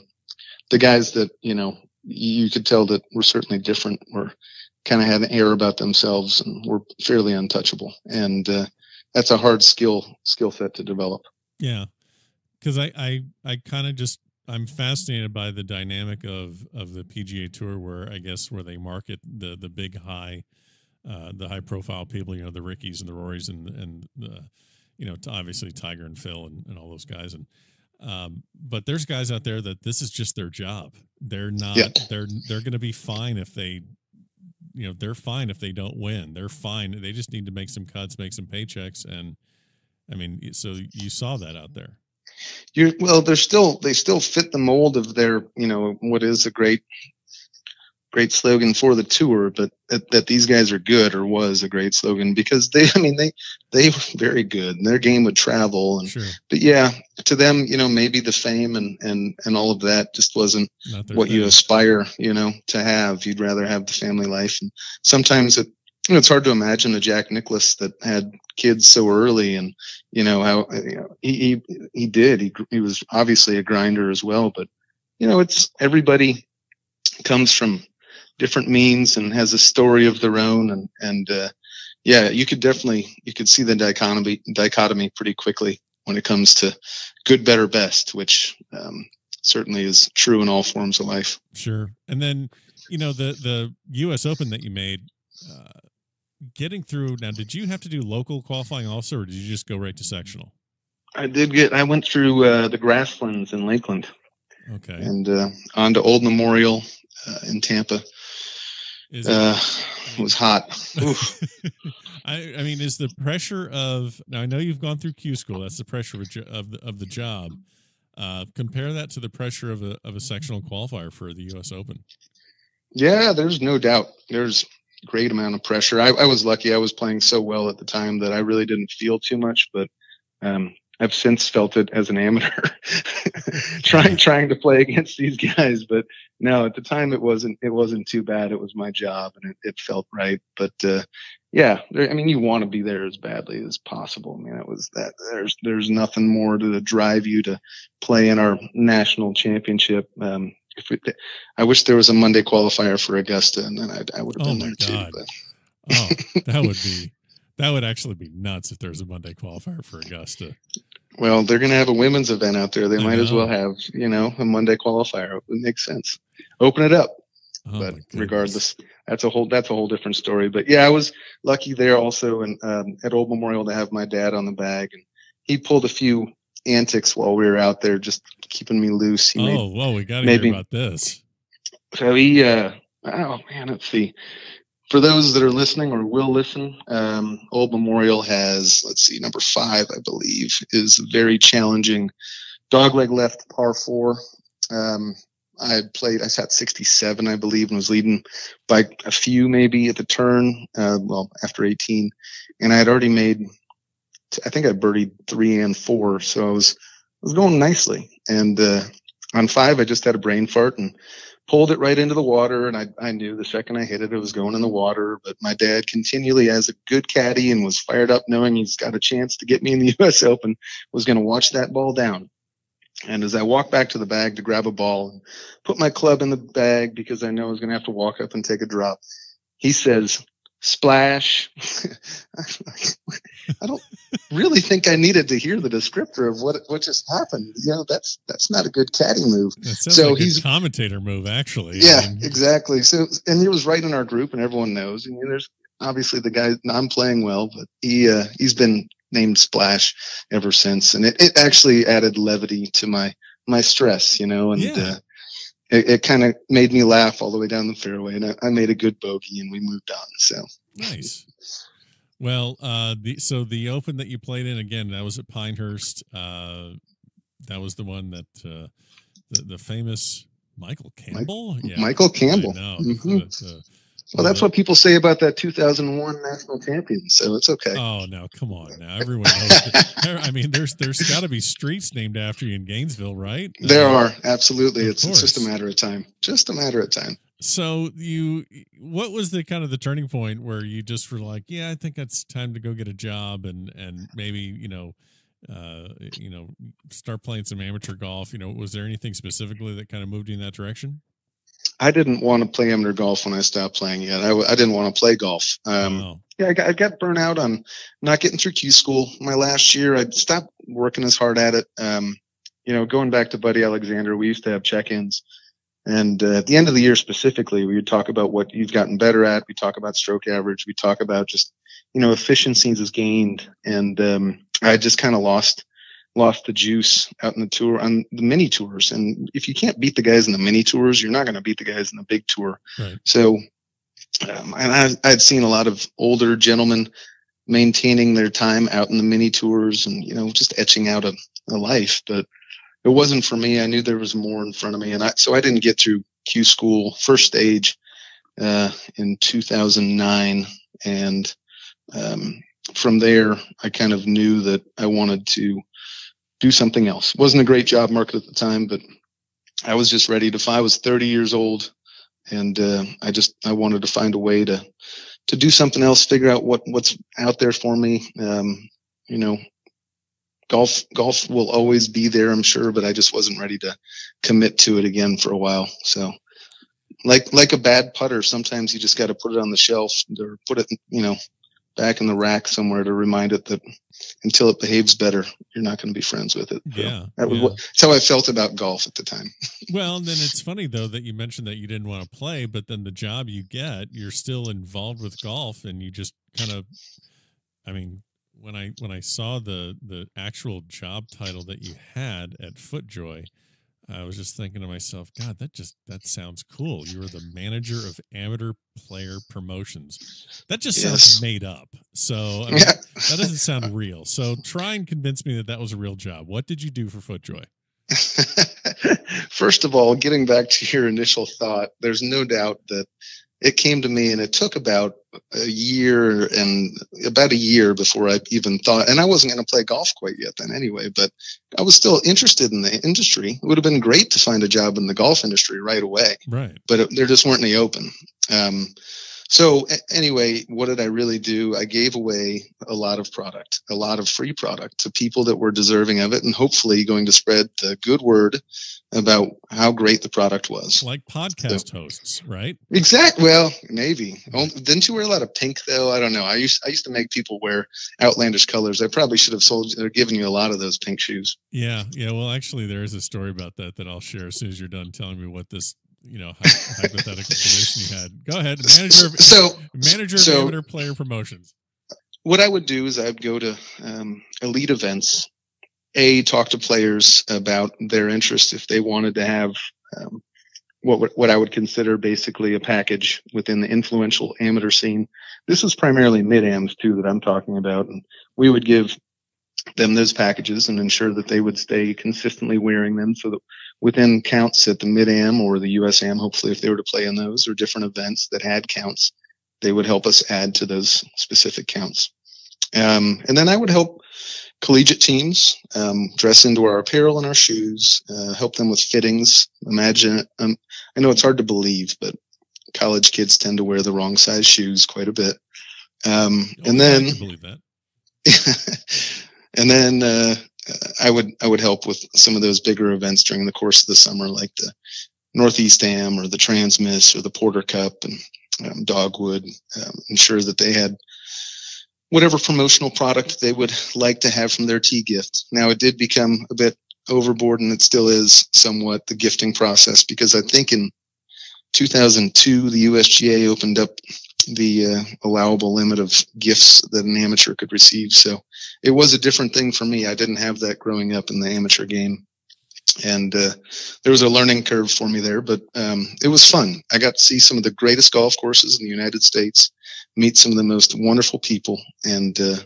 the guys that you know you could tell that were certainly different were kind of had an air about themselves and were fairly untouchable. And uh, that's a hard skill skill set to develop. Yeah, because I I I kind of just I'm fascinated by the dynamic of of the PGA Tour, where I guess where they market the the big high uh, the high profile people, you know, the Rickies and the Rorys and and the, you know, obviously Tiger and Phil and, and all those guys. And um, but there's guys out there that this is just their job. They're not. Yeah. They're they're going to be fine if they, you know, they're fine if they don't win. They're fine. They just need to make some cuts, make some paychecks, and I mean, so you saw that out there. You're well. They're still they still fit the mold of their you know what is a great great slogan for the tour, but that, that, these guys are good or was a great slogan because they, <laughs> I mean, they, they were very good and their game would travel. And, sure. but yeah, to them, you know, maybe the fame and, and, and all of that just wasn't what thing. you aspire, you know, to have. You'd rather have the family life. And sometimes it, you know, it's hard to imagine a Jack Nicklaus that had kids so early and, you know, how uh, you know, he, he, he did, he, he was obviously a grinder as well, but, you know, it's everybody comes from different means and has a story of their own. And and uh, yeah you could definitely you could see the dichotomy dichotomy pretty quickly when it comes to good better best which um, certainly is true in all forms of life. Sure. And then you know the the us open that you made uh, getting through now did you have to do local qualifying also or did you just go right to sectional? I did get i went through uh, the grasslands in lakeland. Okay. And uh, on to old memorial uh, in tampa is uh, it was hot. <laughs> I, I mean, is the pressure of now? I know you've gone through Q school. That's the pressure of, of the of the job. Uh, compare that to the pressure of a of a sectional qualifier for the U.S. Open. Yeah, there's no doubt. There's a great amount of pressure. I, I was lucky. I was playing so well at the time that I really didn't feel too much. But um, I've since felt it as an amateur, <laughs> trying trying to play against these guys. But no, at the time it wasn't it wasn't too bad. It was my job and it, it felt right. But uh, yeah, there, I mean, you want to be there as badly as possible. I mean, it was that there's there's nothing more to drive you to play in our national championship. Um, if we, I wish there was a Monday qualifier for Augusta, and then I'd, I would have oh been there God. too. But. oh, that would be <laughs> that would actually be nuts if there's a Monday qualifier for Augusta. Well, they're going to have a women's event out there. They I might know. as well have, you know, a Monday qualifier. It makes sense. Open it up. Oh but regardless, that's a whole that's a whole different story. But yeah, I was lucky there also, and um, at Old Memorial to have my dad on the bag, and he pulled a few antics while we were out there, just keeping me loose. He oh, made, whoa, we got to hear about this. So he, uh, oh man, let's see for those that are listening or will listen, um, Old Memorial has, let's see, number five, I believe, is very challenging dogleg left par four. Um, I had played, I sat 67, I believe, and was leading by a few maybe at the turn, uh, well, after 18. And I had already made, I think I birdied three and four. So I was, I was going nicely. And, uh, on five, I just had a brain fart and pulled it right into the water and I, I knew the second I hit it, it was going in the water. But my dad continually, as a good caddy and was fired up knowing he's got a chance to get me in the <laughs> US Open, was going to watch that ball down. And as I walked back to the bag to grab a ball and put my club in the bag because I know I was going to have to walk up and take a drop, he says, splash. <laughs> I don't really think I needed to hear the descriptor of what what just happened. You know, that's that's not a good caddy move. so like he's a commentator move, actually. Yeah, I mean, exactly. So and he was right in our group, and everyone knows. And there's obviously the guy. I'm playing well, but he uh, he's been named Splash ever since, and it, it actually added levity to my my stress. You know, and. Yeah. Uh, it, it kind of made me laugh all the way down the fairway, and I, I, made a good bogey, and we moved on. So nice. Well, uh, the so the Open that you played in again, that was at Pinehurst. Uh, that was the one that uh, the the famous Michael Campbell. Mike, yeah, Michael Campbell. Mm-hmm. Well, that's what people say about that 2001 national champion. So it's okay. Oh no, come on now, everyone knows. <laughs> I mean, there's there's got to be streets named after you in Gainesville, right? There uh, are absolutely. It's, it's just a matter of time. Just a matter of time. So you, what was the kind of the turning point where you just were like, yeah, I think it's time to go get a job and and maybe you know, uh, you know, start playing some amateur golf. You know, was there anything specifically that kind of moved you in that direction? I didn't want to play amateur golf when I stopped playing yet. I, I didn't want to play golf. Um, oh. Yeah, I got, I got burnt out on not getting through Q school. My last year, I stopped working as hard at it. Um, you know, going back to Buddy Alexander, we used to have check-ins. And uh, at the end of the year specifically, we would talk about what you've gotten better at. We talk about stroke average. We talk about just, you know, efficiencies is gained. And um, I just kind of lost lost the juice out in the tour on the mini tours. And if you can't beat the guys in the mini tours, you're not going to beat the guys in the big tour. Right. So, um, and I, I'd seen a lot of older gentlemen maintaining their time out in the mini tours and, you know, just etching out a, a life. But it wasn't for me. I knew there was more in front of me. And I, so I didn't get through Q school first stage. uh, in 2009, and um, from there, I kind of knew that I wanted to do something else. wasn't a great job market at the time, but I was just ready to. I was 30 years old, and uh, I just I wanted to find a way to to do something else, figure out what what's out there for me. Um, you know, golf golf will always be there, I'm sure, but I just wasn't ready to commit to it again for a while. So, like like a bad putter, sometimes you just got to put it on the shelf or put it, you know, back in the rack somewhere to remind it that until it behaves better, you're not going to be friends with it. So yeah, that was yeah. what, that's how I felt about golf at the time. <laughs> well, then it's funny though that you mentioned that you didn't want to play, but then the job you get, you're still involved with golf, and you just kind of, I mean, when I when I saw the the actual job title that you had at FootJoy, I was just thinking to myself, God, that just that sounds cool. You are the manager of amateur player promotions. That just yes. sounds made up. So I mean, yeah. that doesn't <laughs> sound real. So try and convince me that that was a real job. What did you do for FootJoy? <laughs> First of all, getting back to your initial thought, there's no doubt that it came to me and it took about a year and about a year before I even thought, and I wasn't going to play golf quite yet then anyway, but I was still interested in the industry. It would have been great to find a job in the golf industry right away. Right. But it, there just weren't any open. Um, so anyway, what did I really do? I gave away a lot of product, a lot of free product to people that were deserving of it and hopefully going to spread the good word about how great the product was. Like podcast so, hosts, right? Exactly. Well, maybe. Didn't you wear a lot of pink though? I don't know. I used I used to make people wear outlandish colors. I probably should have sold or given you a lot of those pink shoes. Yeah, yeah. Well, actually, there is a story about that that I'll share as soon as you're done telling me what this you know <laughs> hypothetical position you had. Go ahead, manager. Of, so manager so, of amateur player promotions. What I would do is I'd go to um, elite events. A talk to players about their interest if they wanted to have um, what what I would consider basically a package within the influential amateur scene. This is primarily mid ams too that I'm talking about, and we would give them those packages and ensure that they would stay consistently wearing them so that within counts at the mid am or the USAM, hopefully if they were to play in those or different events that had counts, they would help us add to those specific counts. Um, and then I would help collegiate teams um, dress into our apparel and our shoes, uh, help them with fittings. Imagine, um, I know it's hard to believe, but college kids tend to wear the wrong size shoes quite a bit. Um, and then, believe that. <laughs> and then uh, I would I would help with some of those bigger events during the course of the summer, like the Northeast Am or the Transmiss or the Porter Cup and um, Dogwood. Um, ensure that they had whatever promotional product they would like to have from their tee gift. Now it did become a bit overboard, and it still is somewhat the gifting process because I think in 2002 the USGA opened up the uh, allowable limit of gifts that an amateur could receive. So it was a different thing for me. I didn't have that growing up in the amateur game. And uh, there was a learning curve for me there, but um, it was fun. I got to see some of the greatest golf courses in the United States, meet some of the most wonderful people, and uh,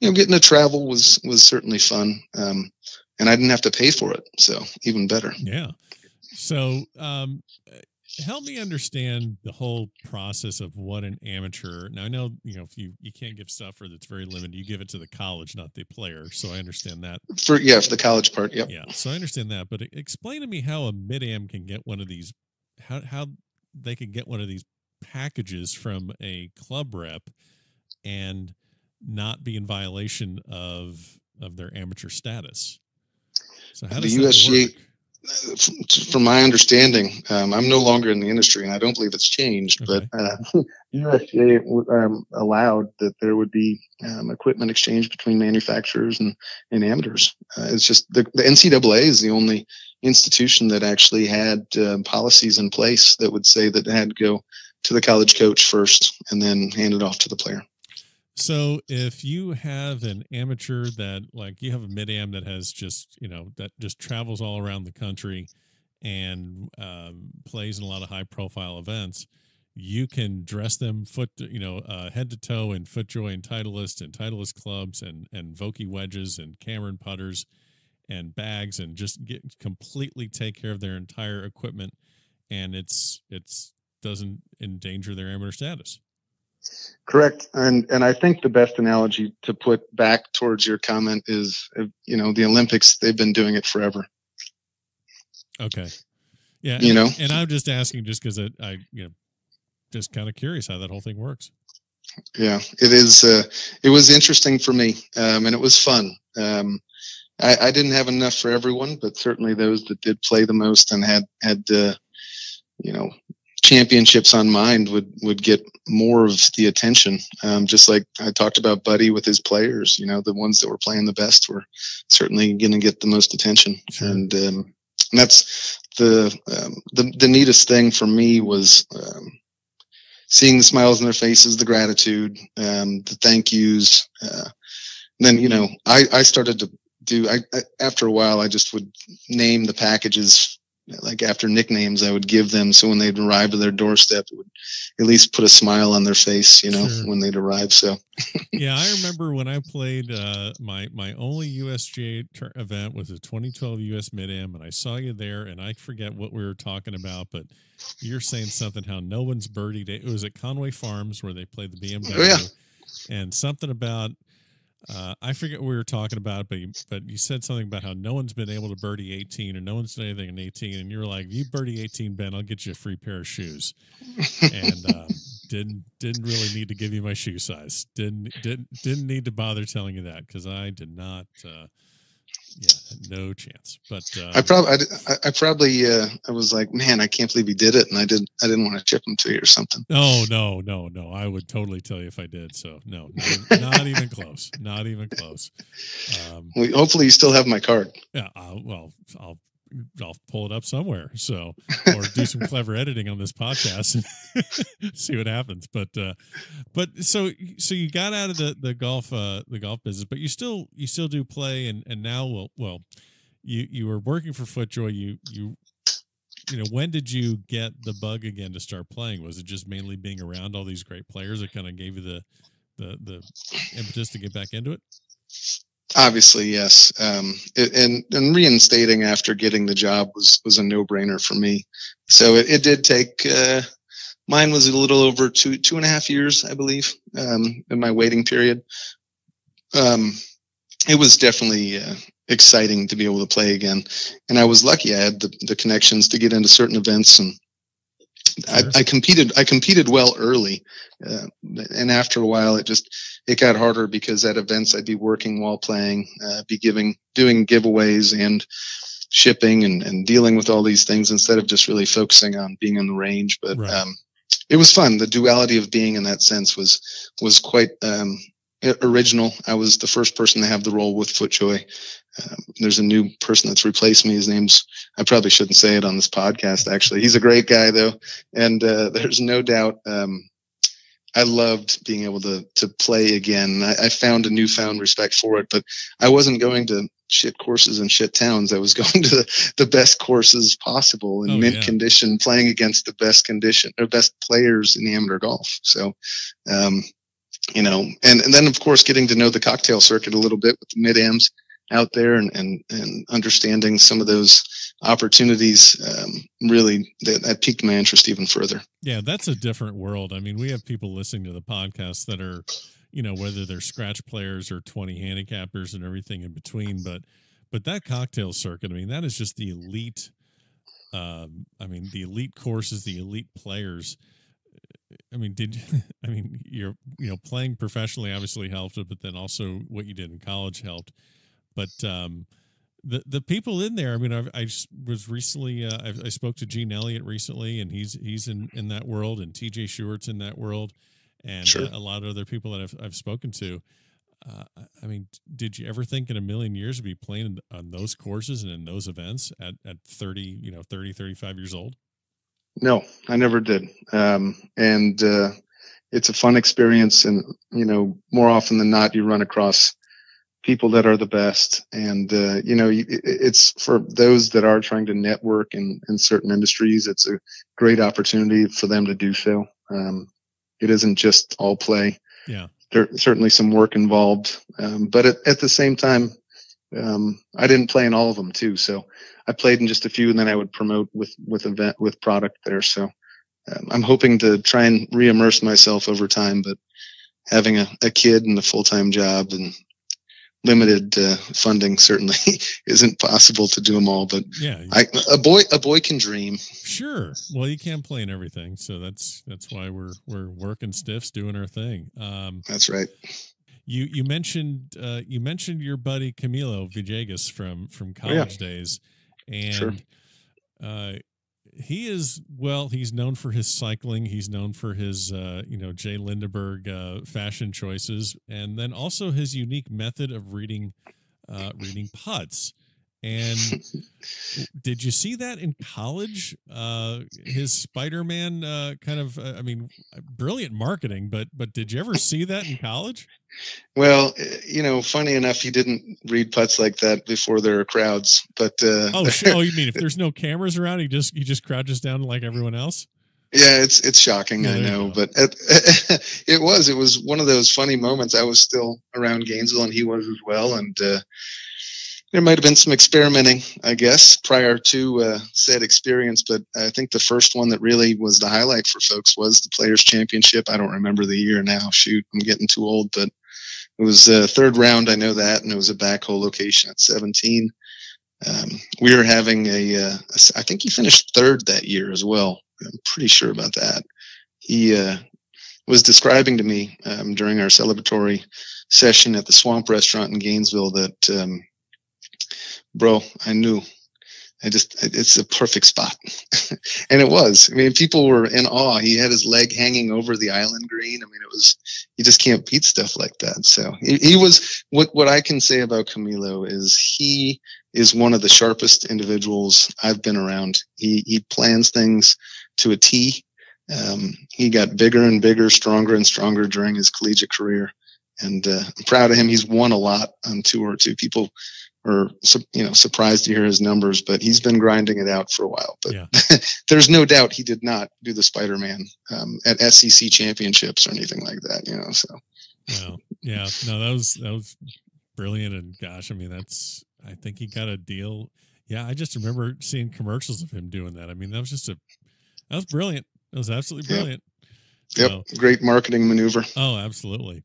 you know, getting to travel was was certainly fun. Um, and I didn't have to pay for it, so even better. Yeah. So um, help me understand the whole process of what an amateur now i know you know if you you can't give stuff or that's very limited you give it to the college not the player so i understand that for yeah for the college part yeah yeah so i understand that but explain to me how a mid-am can get one of these how how they can get one of these packages from a club rep and not be in violation of of their amateur status so how does the USGA from my understanding, um, I'm no longer in the industry, and I don't believe it's changed. Okay. But uh, <laughs> USGA um, allowed that there would be um, equipment exchange between manufacturers and, and amateurs. Uh, it's just the, the, NCAA is the only institution that actually had uh, policies in place that would say that it had to go to the college coach first and then hand it off to the player. So if you have an amateur that like you have a mid am that has just you know that just travels all around the country and um, plays in a lot of high profile events, you can dress them foot you know uh, head to toe in FootJoy and Titleist and Titleist clubs and and Vokey wedges and Cameron putters and bags and just get completely take care of their entire equipment and it's it's doesn't endanger their amateur status. Correct, and and I think the best analogy to put back towards your comment is, you know, the Olympics. They've been doing it forever. Okay, yeah, you and, know, and I'm just asking just because I, I, you know, just kind of curious how that whole thing works. Yeah, it is. Uh, it was interesting for me, um, and it was fun. Um, I, I, didn't have enough for everyone, but certainly those that did play the most and had had uh, you know championships on mind would would get more of the attention. Um, just like I talked about Buddy with his players, you know, the ones that were playing the best were certainly going to get the most attention, sure. and, um, and that's the um, the the neatest thing for me was um, seeing the smiles on their faces, the gratitude, um, the thank yous. Uh, then you know, I I started to do. I, I after a while, I just would name the packages like after nicknames I would give them. So when they'd arrive at their doorstep, it would at least put a smile on their face, you know, sure. when they'd arrive. So, <laughs> yeah, I remember when I played uh, my my only USGA ter- event was a 2012 US Mid Am, and I saw you there, and I forget what we were talking about, but you're saying something how no one's birdied it. It was at Conway Farms where they played the BMW, oh, yeah. and something about uh, I forget what we were talking about, but you, but you said something about how no one's been able to birdie 18 or no one's done anything in 18, and you were like, "You birdie 18, Ben, I'll get you a free pair of shoes." and <laughs> um, didn't didn't really need to give you my shoe size. Didn't didn't didn't need to bother telling you that because I did not. Uh, yeah, no chance. But um, I probably, I, I, probably, uh, I was like, man, I can't believe he did it, and I didn't, I didn't want to chip him to you or something. No, no, no, no. I would totally tell you if I did. So no, not, not even close. Not even close. Um, well, hopefully, you still have my card. Yeah. I'll, well, I'll I'll pull it up somewhere. So, <laughs> or do some clever editing on this podcast and <laughs> see what happens. But, uh, but so, so you got out of the, the golf, uh, the golf business, but you still, you still do play. And, and now, well, well, you, you were working for FootJoy. You, you, you know, when did you get the bug again to start playing? Was it just mainly being around all these great players that kind of gave you the, the, the impetus to get back into it? Obviously, yes. Um, and and reinstating after getting the job was was a no brainer for me. So it, it did take. Uh, mine was a little over two two and a half years, I believe, um, in my waiting period. Um, it was definitely uh, exciting to be able to play again, and I was lucky. I had the, the connections to get into certain events and I, I, competed. I competed well early, uh, and after a while, it just it got harder because at events I'd be working while playing, uh, be giving, doing giveaways and shipping and, and dealing with all these things instead of just really focusing on being in the range. But right. um, it was fun. The duality of being in that sense was was quite um, original. I was the first person to have the role with FootJoy. Um, there's a new person that's replaced me. His name's I probably shouldn't say it on this podcast. Actually, he's a great guy though, and uh, there's no doubt. Um, I loved being able to to play again. I, I, found a newfound respect for it, but I wasn't going to shit courses and shit towns. I was <laughs> going to the, the best courses possible in oh, mint yeah. condition, playing against the best condition or best players in the amateur golf. So, um, you know, and, and then of course getting to know the cocktail circuit a little bit with the mid ams out there and, and, and understanding some of those opportunities um, really that, that, piqued my interest even further. Yeah, that's a different world. I mean, we have people listening to the podcast that are, you know, whether they're scratch players or 20 handicappers and everything in between, but but that cocktail circuit, I mean, that is just the elite um, I mean, the elite courses, the elite players. I mean, did <laughs> I mean you're you know playing professionally obviously helped, but then also what you did in college helped. But um, the the people in there. I mean, I've, I was recently uh, I, I, spoke to Gene Elliott recently, and he's he's in in that world, and T.J. Stewart's in that world, and sure. a, a, lot of other people that I've I've spoken to. Uh, I mean, did you ever think in a million years to be playing on those courses and in those events at, at 30, you know, 30, 35 years old? No, I never did. Um, and, uh, it's a fun experience. And, you know, more often than not, you run across people that are the best. And, uh, you know, it's for those that are trying to network in, in certain industries, it's a great opportunity for them to do so. Um, it isn't just all play. Yeah. There's certainly some work involved. Um, but at, at, the same time, um, I didn't play in all of them too. So I played in just a few and then I would promote with, with event, with product there. So, um, I'm hoping to try and re-immerse myself over time, but having a, a kid and a full-time job and limited uh, funding certainly <laughs> isn't possible to do them all. But yeah, I, a boy a boy can dream. Sure. Well, you can't play in everything, so that's that's why we're we're working stiffs, doing our thing. Um, that's right. You you mentioned uh, you mentioned your buddy Camilo Villegas from from college oh, yeah. days, and sure. uh, he is well. He's known for his cycling. He's known for his uh, you know J.Lindeberg uh, fashion choices, and then also his unique method of reading uh, reading putts. And <laughs> did you see that in college? Uh, his Spider-Man uh, kind of, uh, I mean, brilliant marketing, but but did you ever see that in college? Well, eh, you know, funny enough, he didn't read putts like that before there are crowds. But uh, oh, oh, you mean if <laughs> there's no cameras around, he just he just crouches down like everyone else? Yeah, it's it's shocking, yeah, I know, but it, <laughs> it, was it was one of those funny moments. I was still around Gainesville, and he was as well, and uh, there might have been some experimenting, I guess, prior to uh, said experience. But I think the first one that really was the highlight for folks was the Players Championship. I don't remember the year now. Shoot, I'm getting too old, but it was a third round. I know that, and it was a backhole location at 17. Um, we were having a, uh, think he finished third that year as well. I'm pretty sure about that. He uh, was describing to me um, during our celebratory session at the Swamp Restaurant in Gainesville that um, bro, I knew. I just, it's a perfect spot. <laughs> and it was. I mean, people were in awe. He had his leg hanging over the island green. I mean, it was, you just can't beat stuff like that. So he, he was, what, what I can say about Camilo is he is one of the sharpest individuals I've been around. He, he plans things to a T. Um, he got bigger and bigger, stronger and stronger during his collegiate career. And uh, I'm proud of him. He's won a lot on tour too. People or you know surprised to hear his numbers, but he's been grinding it out for a while. But yeah. <laughs> there's no doubt he did not do the Spider-Man um, at SEC championships or anything like that. You know, so. No, yeah, no, that was that was brilliant, and gosh, I mean, that's I think he got a deal. Yeah, I just remember seeing commercials of him doing that. I mean, that was just a that was brilliant. It was absolutely brilliant. Yep, so, yep. great marketing maneuver. Oh, absolutely.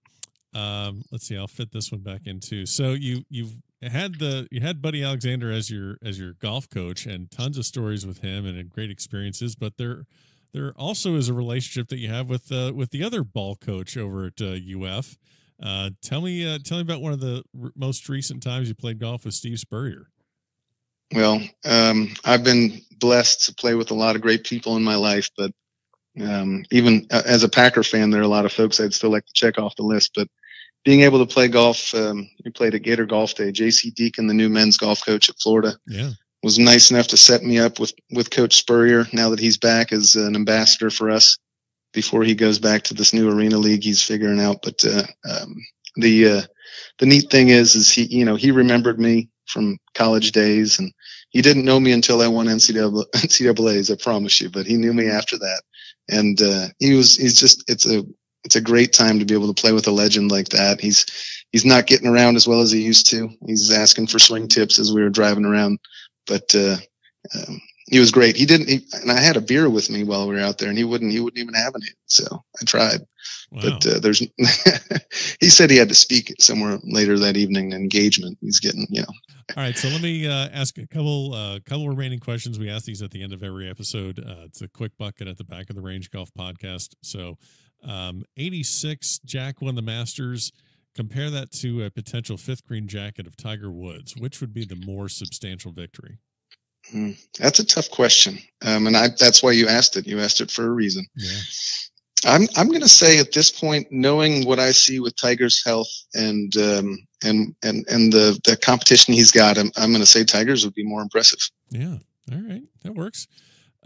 Um, let's see. I'll fit this one back in too. So you you've had the you had Buddy Alexander as your as your golf coach and tons of stories with him and great experiences, but there there also is a relationship that you have with uh, with the other ball coach over at uh, UF. Uh, tell me uh, tell me about one of the r- most recent times you played golf with Steve Spurrier. Well, um, I've been blessed to play with a lot of great people in my life, but um, even uh, as a Packer fan, there are a lot of folks I'd still like to check off the list. But being able to play golf, um, we played at Gator Golf Day. J.C. Deaton, the new men's golf coach at Florida, yeah. was nice enough to set me up with with Coach Spurrier. Now that he's back as an ambassador for us, before he goes back to this new arena league, he's figuring out. But uh, um, the uh, the neat thing is, is he you know he remembered me from college days, and he didn't know me until I won NCAA, NCAA's. <laughs> I promise you, but he knew me after that, and uh, he was he's just it's a it's a great time to be able to play with a legend like that. He's he's not getting around as well as he used to. He's asking for swing tips as we were driving around, but uh, um, he was great. He didn't, he, and I had a beer with me while we were out there, and he wouldn't he wouldn't even have any. So I tried, wow. but uh, there's <laughs> he said he had to speak somewhere later that evening. Engagement. He's getting you know. All right, so let me uh, ask a couple uh, couple remaining questions. We ask these at the end of every episode. Uh, it's a quick bucket at the back of the Range Golf Podcast. So um, 86, Jack won the Masters. Compare that to a potential fifth green jacket of Tiger Woods. Which would be the more substantial victory? Mm, that's a tough question, um, and I, that's why you asked it. You asked it for a reason. Yeah. I'm I'm going to say at this point, knowing what I see with Tiger's health and um, and and and the the competition he's got, I'm I'm going to say Tigers would be more impressive. Yeah. All right, that works.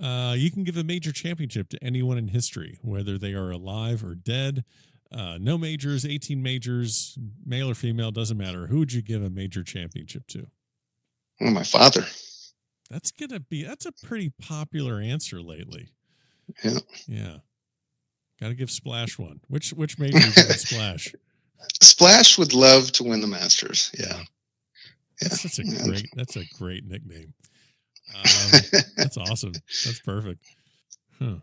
Uh, you can give a major championship to anyone in history, whether they are alive or dead. Uh, no majors, 18 majors, male or female, doesn't matter. Who would you give a major championship to? Well, my father. That's gonna be that's a pretty popular answer lately. Yeah. Yeah. Got to give Splash one. Which which major <laughs> Splash? Splash would love to win the Masters. Yeah. Yeah. That's, a great that's a great nickname. Um, that's awesome. That's perfect. Huh.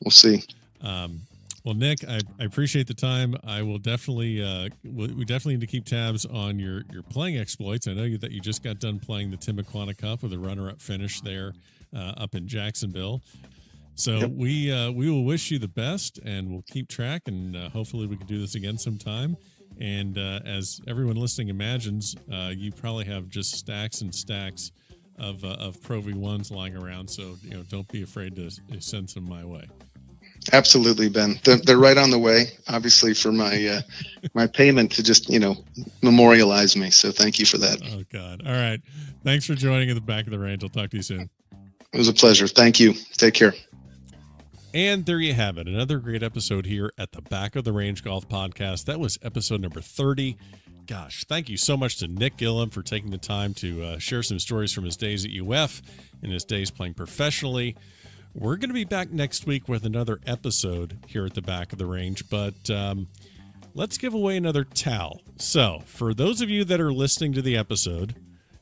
we'll see. Um, well, Nick, I, I appreciate the time. I will definitely uh, we, definitely need to keep tabs on your your playing exploits. I know you, that you just got done playing the Timuquana Cup with a runner up finish there uh, up in Jacksonville. So yep. we uh, we will wish you the best, and we'll keep track, and uh, hopefully we can do this again sometime. And uh, as everyone listening imagines, uh, you probably have just stacks and stacks of uh, of Pro V ones lying around. So you know, don't be afraid to send some my way. Absolutely, Ben. They're, they're right on the way. Obviously, for my uh, my payment to just you know memorialize me. So thank you for that. Oh God! All right. Thanks for joining at the back of the range. I'll talk to you soon. It was a pleasure. Thank you. Take care. And there you have it. Another great episode here at the Back of the Range Golf Podcast. That was episode number 30. Gosh, thank you so much to Nick Gilliam for taking the time to uh, share some stories from his days at UF and his days playing professionally. We're going to be back next week with another episode here at the Back of the Range, but um, let's give away another towel. So, for those of you that are listening to the episode,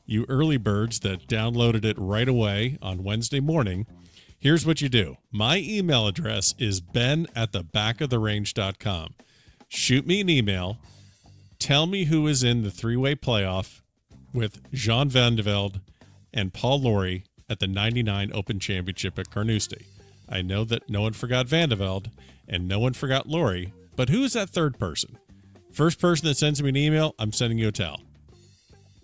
you early birds that downloaded it right away on Wednesday morning, Here's what you do. My email address is ben at the back of the range.com. Shoot me an email. Tell me who is in the three way playoff with Jean Van de Velde and Paul Lawrie at the 99 Open Championship at Carnoustie. I know that no one forgot Van de Velde and no one forgot Lawrie, but who is that third person? First person that sends me an email, I'm sending you a towel.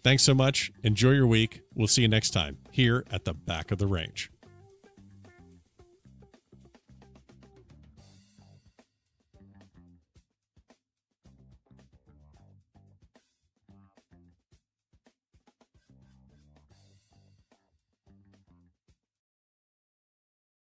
Thanks so much. Enjoy your week. We'll see you next time here at the back of the range.